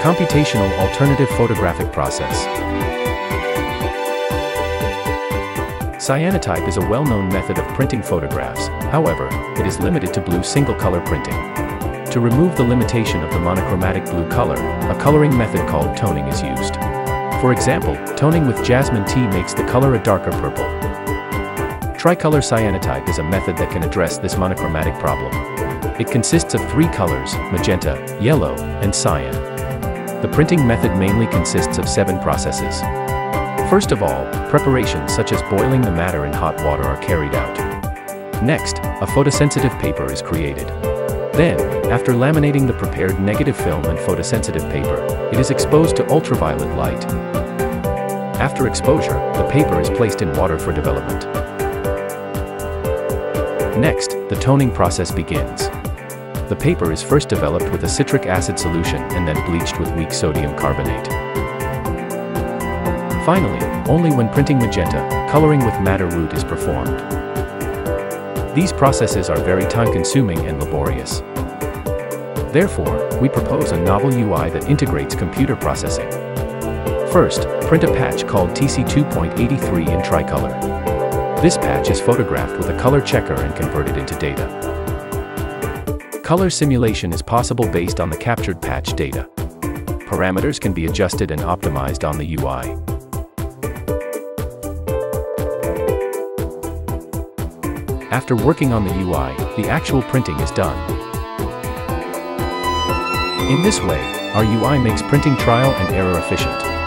Computational Alternative Photographic Process Cyanotype is a well-known method of printing photographs, however, it is limited to blue single-color printing. To remove the limitation of the monochromatic blue color, a coloring method called toning is used. For example, toning with jasmine tea makes the color a darker purple. Tricolor cyanotype is a method that can address this monochromatic problem. It consists of three colors, magenta, yellow, and cyan. The printing method mainly consists of seven processes. First of all, preparations such as boiling the madder in hot water are carried out. Next, a photosensitive paper is created. Then, after laminating the prepared negative film and photosensitive paper, it is exposed to ultraviolet light. After exposure, the paper is placed in water for development. Next, the toning process begins. The paper is first developed with a citric acid solution and then bleached with weak sodium carbonate. Finally, only when printing magenta, coloring with madder root is performed. These processes are very time-consuming and laborious. Therefore, we propose a novel UI that integrates computer processing. First, print a patch called TC2.83 in tricolor. This patch is photographed with a color checker and converted into data. Color simulation is possible based on the captured patch data. Parameters can be adjusted and optimized on the UI. After working on the UI, the actual printing is done. In this way, our UI makes printing trial and error efficient.